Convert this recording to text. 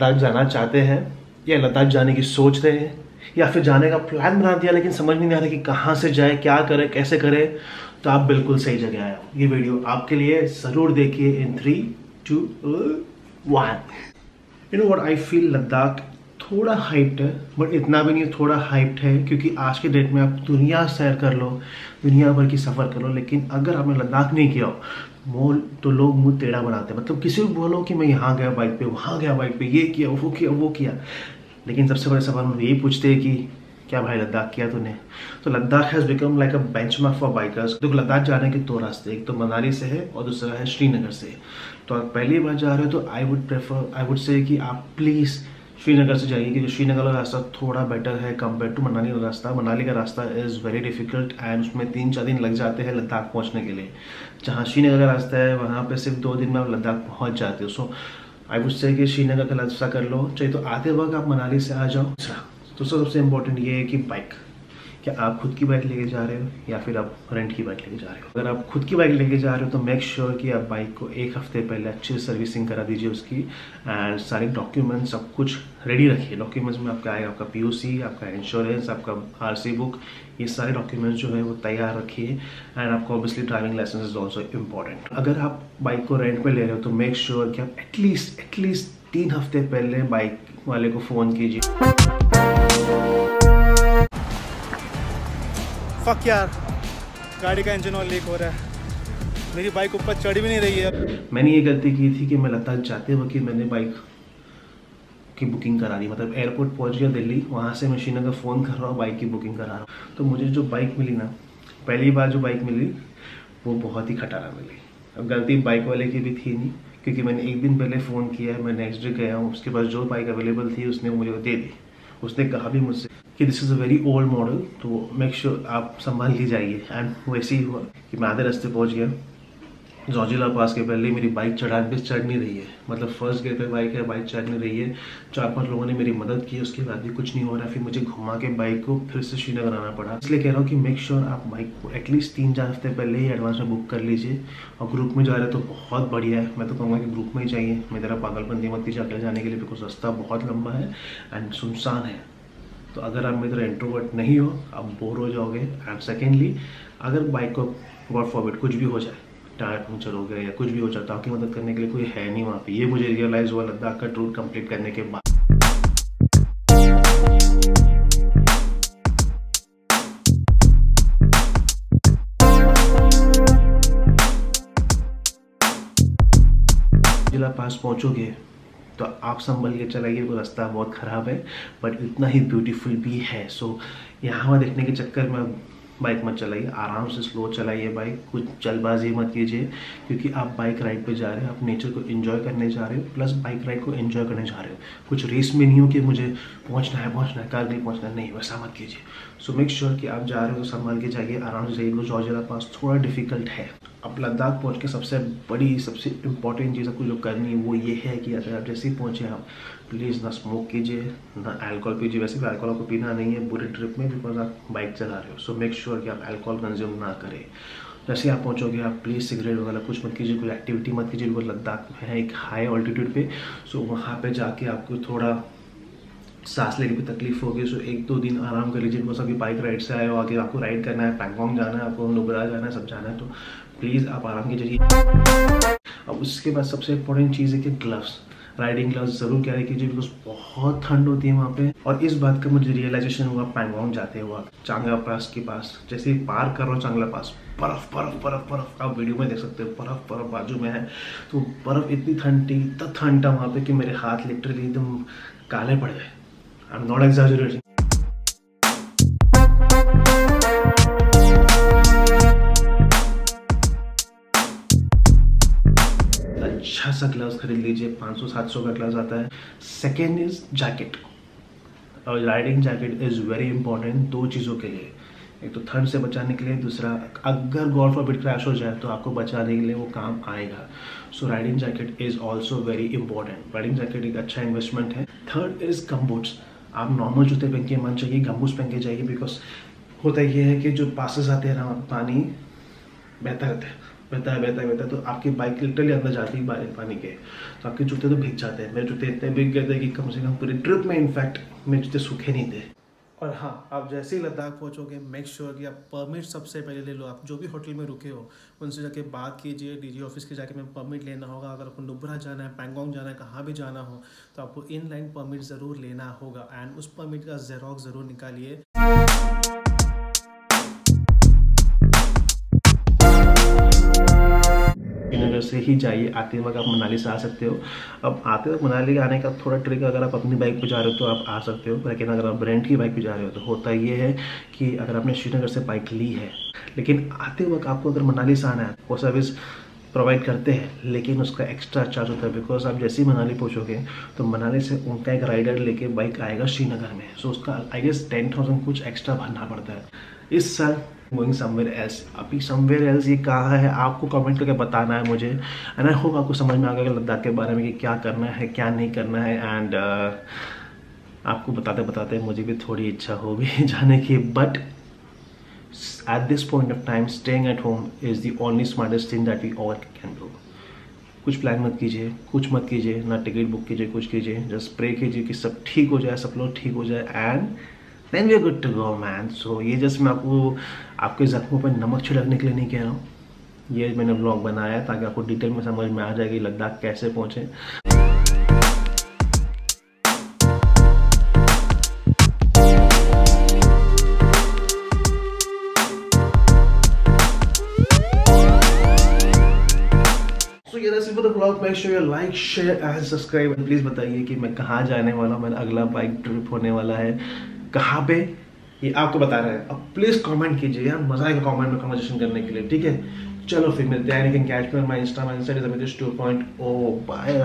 लद्दाख जाना चाहते हैं, या लद्दाख जाने की सोच रहे हैं, या फिर जाने का प्लान बना दिया, लेकिन समझ नहीं आ रहा कि कहाँ से जाए, क्या करें, कैसे करें तो आप बिल्कुल सही जगह आए हो। ये वीडियो आपके लिए ज़रूर देखिए इन three two one you know what I feel Ladakh थोड़ा हाइप्ड है बट इतना भी नहीं थोड़ा हाइप्ड है, क्योंकि आज के डेट में आप दुनिया सैर कर लो, दुनिया भर की सफ़र कर लो, लेकिन अगर आपने लद्दाख नहीं किया हो मोल तो लोग मुँह टेढ़ा बनाते हैं। मतलब किसी को बोलो कि मैं यहाँ गया बाइक पे, वहाँ गया बाइक पे, ये किया, वो किया वो किया। लेकिन सबसे बड़े सवाल हम यही पूछते हैं कि क्या भाई लद्दाख किया तूने? तो Ladakh has become like a benchmark for bikers तो लद्दाख जाने के दो रास्ते एक तो मनाली से है और दूसरा है श्रीनगर से तो आप पहली बार जा रहे हो तो I would prefer I would say कि आप प्लीज़ श्रीनगर से जाइए क्योंकि श्रीनगर का रास्ता थोड़ा बेटर है कंपेयर टू मनाली का रास्ता। मनाली का रास्ता इज़ वेरी डिफ़िकल्ट एंड उसमें तीन चार दिन लग जाते हैं लद्दाख पहुँचने के लिए। जहाँ श्रीनगर का रास्ता है, वहाँ पे सिर्फ़ दो दिन में आप लद्दाख पहुँच जाते हो। सो आई वुड से कि श्रीनगर का रास्ता कर लो। चाहिए तो आते वक्त आप मनाली से आ जाओ। दूसरा सबसे इम्पोर्टेंट ये है कि बाइक क्या आप खुद की बाइक लेके जा रहे हो या फिर आप रेंट की बाइक लेके जा रहे हो? अगर आप खुद की बाइक लेके जा रहे हो तो मेक श्योर sure कि आप बाइक को एक हफ़्ते पहले अच्छे से सर्विसिंग करा दीजिए उसकी एंड सारे डॉक्यूमेंट्स सब कुछ रेडी रखिए। डॉक्यूमेंट्स में आपका आएगा आपका पीओसी आपका इंश्योरेंस आपका आरसी बुक ये सारे डॉक्यूमेंट्स जो है वो तैयार रखिए एंड आपको obviously driving licence is also important अगर आप बाइक को रेंट पे ले रहे हो तो मेक श्योर sure कि आप एटलीस्ट एटलीस्ट तीन हफ़्ते पहले बाइक वाले को फ़ोन कीजिए। फक यार। गाड़ी का इंजन ऑयल लीक हो रहा है। मेरी बाइक ऊपर चढ़ भी नहीं रही है। मैंने ये गलती की थी कि मैं लद्दाख जाते वक्त मैंने बाइक की बुकिंग करा दी। मतलब एयरपोर्ट पहुँच गया दिल्ली, वहाँ से मैं श्रीनगर फ़ोन कर रहा हूँ बाइक की बुकिंग करा रहा हूँ। तो मुझे जो बाइक मिली ना, पहली बार जो बाइक मिली, वो बहुत ही खटारा मिली। अब गलती बाइक वाले की भी थी नहीं, क्योंकि मैंने एक दिन पहले फ़ोन किया है मैं नेक्स्ट डे गया हूँ, उसके पास जो बाइक अवेलेबल थी, उसने मुझे दे दी। उसने कहा भी मुझसे कि this is a very old model तो मेक श्योर sure आप संभाल के जाइए। एंड वैसे ही हुआ कि मैं आधे रास्ते पहुँच गया। जोजिला पास के पहले मेरी बाइक चढ़ा पे चढ़ नहीं रही है। मतलब फ़र्स्ट गेयर पे बाइक है बाइक चढ़ नहीं रही है। चार पाँच लोगों ने मेरी मदद की, उसके बाद भी कुछ नहीं हो रहा। फिर मुझे घुमा के बाइक को फिर से श्रीनगर आना पड़ा। इसलिए कह रहा हूँ कि मेक श्योर sure आप बाइक को एटलीस्ट तीन चार हफ़्ते पहले ही एडवांस में बुक कर लीजिए। और ग्रुप में जा रहे तो बहुत बढ़िया है। मैं तो कहूँगा कि ग्रुप में ही चाहिए मैं तेरा पागलपंती मत जाकर जाने के लिए बिकॉज़ रास्ता बहुत लंबा है। एंड सुनसान है। तो अगर आप मेरे इंट्रोवर्ट नहीं हो, आप बोर हो जाओगे। एंड सेकेंडली अगर बाइक को गॉड फॉरवर्ड कुछ भी हो जाए, टायर पंक्चर हो गया या कुछ भी हो जाए तो आपकी मदद करने के लिए कोई है नहीं वहाँ पे। ये मुझे रियलाइज़ हुआ लद्दाख का टूर कंप्लीट करने के बाद। जिला पास पहुँचोगे तो आप संभल के चलाइए, वो रास्ता बहुत ख़राब है बट इतना ही ब्यूटीफुल भी है। सो यहाँ वहाँ देखने के चक्कर में बाइक मत चलाइए, आराम से स्लो चलाइए बाइक कुछ जल्दबाजी मत कीजिए, क्योंकि आप बाइक राइड पे जा रहे हो, आप नेचर को एंजॉय करने जा रहे हो प्लस बाइक राइड को एंजॉय करने जा रहे हो। कुछ रेस में नहीं हो कि मुझे पहुँचना है पहुँचना है कारगिल पहुँचना है, नहीं, वैसा मत कीजिए। सो मेक श्योर कि आप जा रहे हो, संभाल के जाइए, आराम से जाइए जॉर्जिया पास थोड़ा डिफ़िकल्ट है। अब लद्दाख पहुँच के सबसे बड़ी, सबसे इंपॉर्टेंट चीज़ आपको जो करनी है, वो ये है कि अगर आप जैसे ही पहुँचे आप प्लीज़ ना स्मोक कीजिए, ना अल्कोहल पीजिए। वैसे भी अल्कोहल आपको पीना नहीं है बुरे ट्रिप में बिकॉज़ आप बाइक चला रहे हो। सो मेक श्योर कि आप अल्कोहल कंज्यूम ना करें। जैसे आप पहुँचोगे, आप प्लीज़ सिगरेट वगैरह कुछ मत कीजिए, कोई एक्टिविटी मत कीजिए बिकॉज़ लद्दाख में है एक हाई ऑल्टीट्यूड पे। सो वहाँ पे जाके आपको थोड़ा सांस लेने की तकलीफ़ होगी सो एक दो दिन आराम कर लीजिए। बिकॉज़ अभी बाइक राइड से आए हो, आगे आपको राइड करना है पैंगोंग जाना है, आपको नुबरा जाना है, सब जाना है तो प्लीज़ आप आराम कीजिए। अब उसके बाद सबसे इम्पोर्टेंट चीज़ है कि ग्लव्स राइडिंग ग्लव्स ज़रूर कैरी कीजिए बिकॉज़ बहुत ठंड होती है वहाँ पे। और इस बात का मुझे रियलाइजेशन हुआ पैंगोंग जाते हुआ, चांगला पास के पास, जैसे पार कर रहा हूँ चांगला पास, बर्फ़ बर्फ़ बर्फ़ बर्फ़, आप वीडियो में देख सकते हो, बर्फ़ बर्फ़ बाजू में है। तो बर्फ़ इतनी ठंडी, इतना ठंड था वहाँ पे कि मेरे हाथ लिटरली एकदम काले पड़ गए। एम नॉट एग्जैजरेटिंग अच्छा सा ग्लव्स खरीद लीजिए 500-700 का ग्लव्स आता है। सेकेंड इज़ जैकेट और riding jacket is very important दो चीज़ों के लिए। एक तो ठंड से बचाने के लिए, दूसरा, अगर गॉड फॉर बिट क्रैश हो जाए तो आपको बचाने के लिए वो काम आएगा। So riding jacket is also very important riding jacket एक अच्छा इन्वेस्टमेंट है। थर्ड इज़ गम्बूट्स आप नॉर्मल जूते पहन के मन चाहिए गम्बूज पहन के जाइए बिकॉज़ होता यह है कि जो पासेस आते हैं ना, पानी बहता रहता है, बहता है बहता है बहता है तो आपकी बाइक लिटरली अंदर जाती है पानी के तो आपके जूते तो भीग जाते हैं। मेरे जूते इतने भीग गए थे कि कम से कम पूरी ट्रिप में इनफैक्ट मेरे जूते सूखे नहीं थे। और हाँ आप जैसे ही लद्दाख पहुँचोगे मेक श्योर कि आप परमिट सबसे पहले ले लो। आप जो भी होटल में रुके हो, उनसे जाके बात कीजिए। डीजी ऑफ़िस के जाके मैं परमिट लेना होगा। अगर आपको नुब्रा जाना है, पैंगोंग जाना है, कहाँ भी जाना हो तो आपको इन लाइन परमिट ज़रूर लेना होगा। एंड उस परमिट का जेरोक्स ज़रूर निकालिए। से ही जाइए। आते वक्त आप मनाली से आ सकते हो। अब आते वक्त मनाली आने का थोड़ा ट्रिक अगर आप अपनी बाइक पर जा रहे हो तो आप आ सकते हो। लेकिन अगर आप रेंट की बाइक पर जा रहे हो तो होता ये है कि अगर आपने श्रीनगर से बाइक ली है, लेकिन आते वक्त आपको अगर मनाली से आना है, वो सर्विस प्रोवाइड करते हैं, लेकिन उसका एक्स्ट्रा चार्ज होता है। बिकॉज़ आप जैसे ही मनाली पहुँचोगे तो मनाली से उनका एक राइडर लेके बाइक आएगा श्रीनगर में। सो so उसका आई गेस टेन थाउज़ेंड कुछ एक्स्ट्रा भरना पड़ता है। इस साल गोइंग समवेयर एल्स अभी समवेयर एल्स ये कहाँ है आपको कमेंट करके बताना है मुझे। एंड आई होप आपको समझ में आ गया लद्दाख के बारे में कि क्या करना है क्या नहीं करना है। एंड uh, आपको बताते बताते मुझे भी थोड़ी इच्छा होगी जाने की। But at this point of time staying at home is the only smartest thing that we all can do. कुछ प्लान मत कीजिए कुछ मत कीजिए ना टिकट बुक कीजिए कुछ कीजिए। जस्ट प्रे कीजिए कि सब ठीक हो जाए सब लोग ठीक हो जाए। And then we are good to go man so ये जस्ट मैं आपको, आपके जख्मों पर नमक छिड़कने के लिए नहीं कह रहा हूँ। ये मैंने ब्लॉग बनाया ताकि आपको डिटेल में समझ में आ जाएगी लद्दाख कैसे पहुँचे। Like share and subscribe please बताइए कि मैं कहाँ जाने वाला हूँ? मेरा अगला बाइक ट्रिप होने वाला है। कहाँ पे? ये आपको बता रहे हैं। अब प्लीज़ कमेंट कीजिए यार, मज़ा आएगा कमेंट में कन्वर्जेशन करने के लिए, ठीक है? चलो फिर मिलते हैं catch my insta my insta is two point o bye